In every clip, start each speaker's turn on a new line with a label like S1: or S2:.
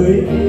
S1: với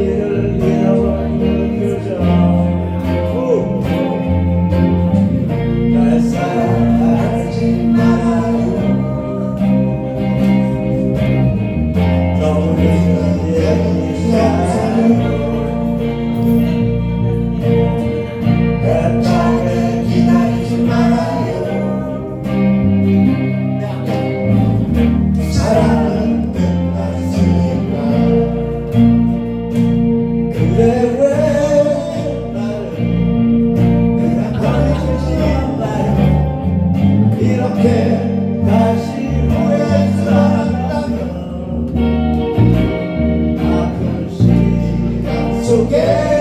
S1: sei o.